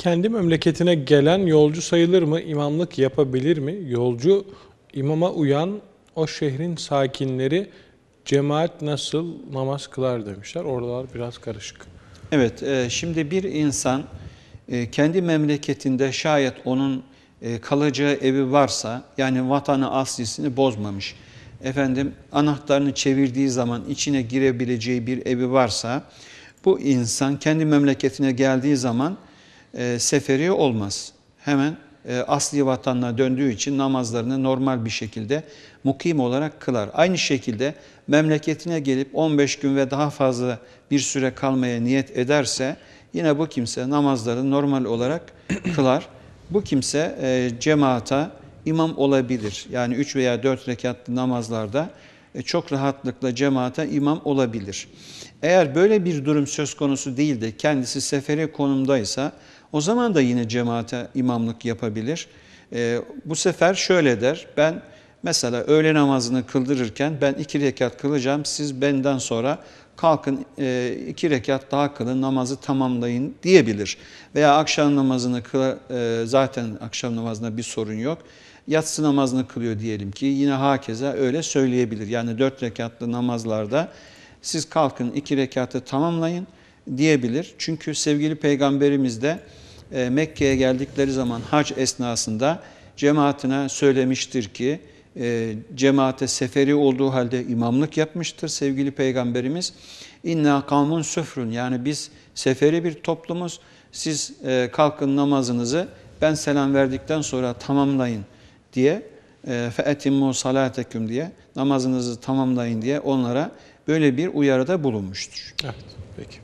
Kendi memleketine gelen yolcu sayılır mı? İmamlık yapabilir mi? Yolcu imama uyan o şehrin sakinleri cemaat nasıl namaz kılar demişler. Oralar biraz karışık. Evet, e, şimdi bir insan e, kendi memleketinde şayet onun e, kalacağı evi varsa, yani vatanı aslisini bozmamış, efendim anahtarını çevirdiği zaman içine girebileceği bir evi varsa, bu insan kendi memleketine geldiği zaman e, seferi olmaz. Hemen e, asli vatanına döndüğü için namazlarını normal bir şekilde mukim olarak kılar. Aynı şekilde memleketine gelip 15 gün ve daha fazla bir süre kalmaya niyet ederse yine bu kimse namazları normal olarak kılar. Bu kimse e, cemaata imam olabilir. Yani 3 veya 4 rekatlı namazlarda e, çok rahatlıkla cemaate imam olabilir. Eğer böyle bir durum söz konusu değil de kendisi seferi konumdaysa o zaman da yine cemaate imamlık yapabilir. E, bu sefer şöyle der, ben mesela öğle namazını kıldırırken ben iki rekat kılacağım, siz benden sonra kalkın e, iki rekat daha kılın, namazı tamamlayın diyebilir. Veya akşam namazını kıla, e, zaten akşam namazında bir sorun yok. Yatsı namazını kılıyor diyelim ki yine hakeza öyle söyleyebilir. Yani dört rekatlı namazlarda siz kalkın iki rekatı tamamlayın diyebilir. Çünkü sevgili peygamberimiz de Mekke'ye geldikleri zaman hac esnasında cemaatine söylemiştir ki e, cemaate seferi olduğu halde imamlık yapmıştır sevgili peygamberimiz. İnna kavmun süfrün yani biz seferi bir toplumuz. Siz e, kalkın namazınızı ben selam verdikten sonra tamamlayın diye fe etimmu salateküm diye namazınızı tamamlayın diye onlara böyle bir uyarıda bulunmuştur. Evet, peki.